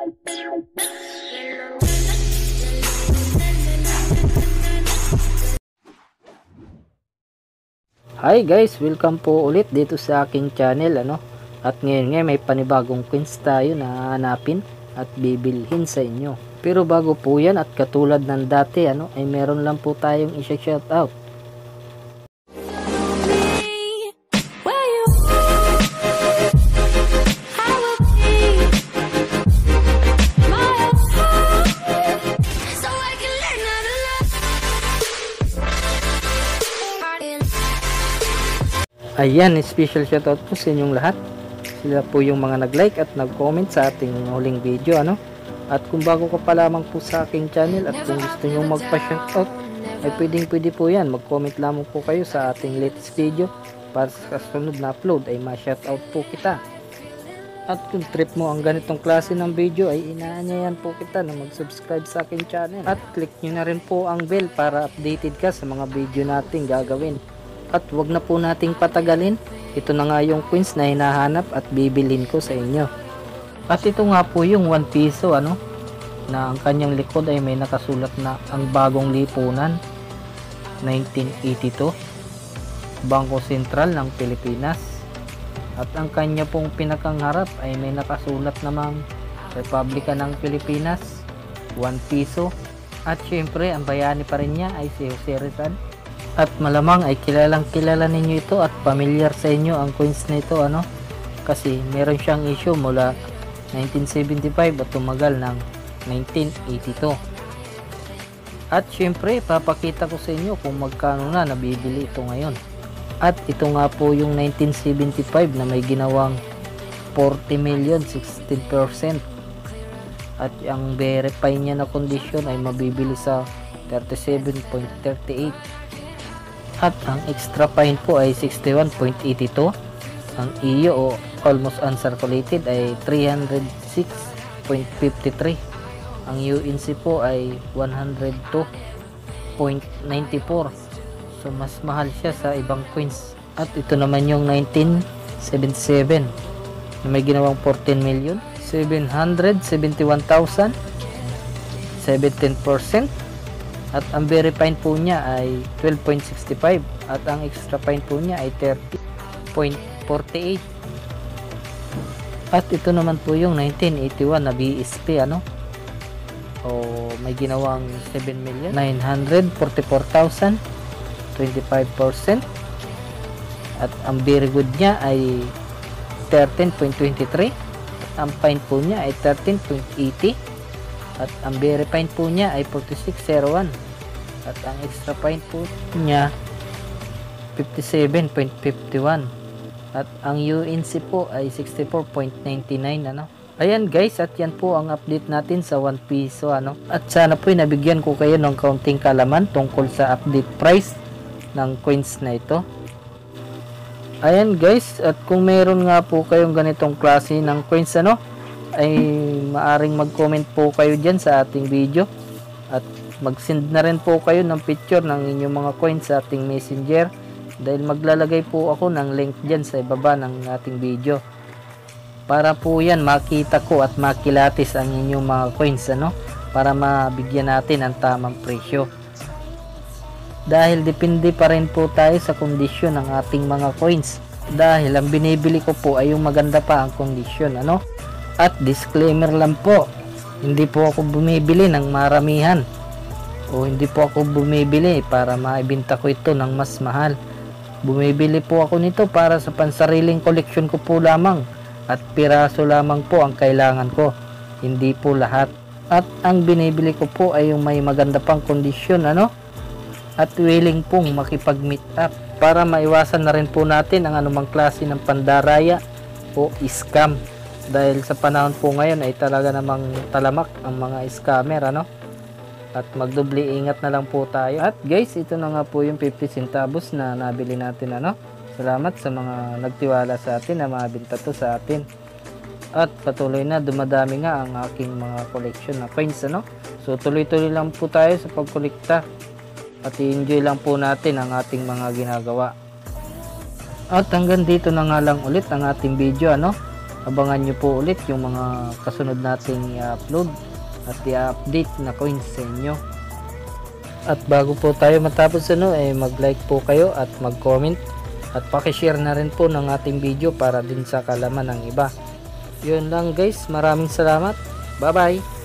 Hi guys, welcome po ulit dito sa aking channel ano. At ngayon nga may panibagong coins tayo na hanapin at bibilhin sa inyo. Pero bago po yan at katulad ng dati ano ay meron lang po tayong isa-shout out. Ayan, special shoutout po sa inyong lahat. Sila po yung mga nag-like at nag-comment sa ating huling video ano. At kung bago ka pa lamang po sa aking channel at kung gusto nyo magpa-shoutout ay pwedeng pwede po yan. Mag-comment lamang po kayo sa ating latest video para sa kasunod na upload ay ma-shoutout po kita. At kung trip mo ang ganitong klase ng video ay inaanyayan po kita na mag-subscribe sa aking channel. At click nyo na rin po ang bell para updated ka sa mga video nating gagawin. At wag na po nating patagalin. Ito na nga yung coins na hinahanap at bibilin ko sa inyo. At ito nga po yung 1 piso ano na ang kanyang likod ay may nakasulat na ang bagong lipunan 1982 Bangko Sentral ng Pilipinas at ang kanya pong pinakangharap ay may nakasulat namang Republika ng Pilipinas 1 piso at syempre ang bayani pa rin niya ay si Jose Rizal at malamang ay kilalang kilala ninyo ito at familiar sa inyo ang coins na ito ano? Kasi meron siyang issue mula 1975 at tumagal ng 1982 at syempre papakita ko sa inyo kung magkano na nabibili ito ngayon. At ito nga po yung 1975 na may ginawang 40 million 16% at ang verify niya na condition ay mabibili sa 37.38 at ang extra fine po ay 61.82 ang iyo o almost uncirculated ay 306.53 ang UNC po ay 102.94 so mas mahal siya sa ibang coins. At ito naman yung 1977 na may ginawang 14 million 771,000 17% at ang very fine po niya ay 12.65 at ang extra fine po niya ay 30.48 at ito naman po yung 1981 na BSP ano? O may ginawang 7 million 944,000 25% at ang very good niya ay 13.23 at ang fine po niya ay 13.80 at ang very fine po niya ay 4601 at ang extra fine po niya 57.51 at ang UNC po ay 64.99 ano Ayan guys, at yan po ang update natin sa 1 piso ano. At sana po ay nabigyan ko kayo ng kaunting kalaman tungkol sa update price ng coins na ito. Ayan guys, at kung meron nga po kayong ganitong klase ng coins ano, ay maaring mag-comment po kayo dyan sa ating video. At mag-send na rin po kayo ng picture ng inyong mga coins sa ating messenger. Dahil maglalagay po ako ng link dyan sa ibaba ng ating video. Para po yan makita ko at makilatis ang inyong mga coins ano? Para mabigyan natin ang tamang presyo. Dahil depende pa rin po tayo sa kondisyon ng ating mga coins. Dahil ang binibili ko po ay yung maganda pa ang kondisyon ano at disclaimer lang po hindi po ako bumibili ng maramihan. O hindi po ako bumibili para maibenta ko ito ng mas mahal. Bumibili po ako nito para sa pansariling koleksyon ko po lamang. At piraso lamang po ang kailangan ko hindi po lahat. At ang binibili ko po ay yung may maganda pang kondisyon ano? At willing pong makipag meet up para maiwasan na rin po natin ang anumang klase ng pandaraya o scam dahil sa panahon po ngayon ay talaga namang talamak ang mga scammer ano at magdubli ingat na lang po tayo at guys ito na nga po yung 50 centavos na nabili natin ano Salamat sa mga nagtiwala sa atin na mabinta to sa atin. At patuloy na dumadami nga ang aking mga collection na coins ano. So tuloy-tuloy lang po tayo sa pagkolekta at i-enjoy lang po natin ang ating mga ginagawa. At hanggang dito na nga lang ulit ang ating video ano. Abangan nyo po ulit yung mga kasunod nating i-upload at i-update na coins sa inyo. At bago po tayo matapos ano, eh mag-like po kayo at mag-comment at pakishare na rin po ng ating video para din sa kalaman ng iba. Yun lang guys, maraming salamat. Bye bye!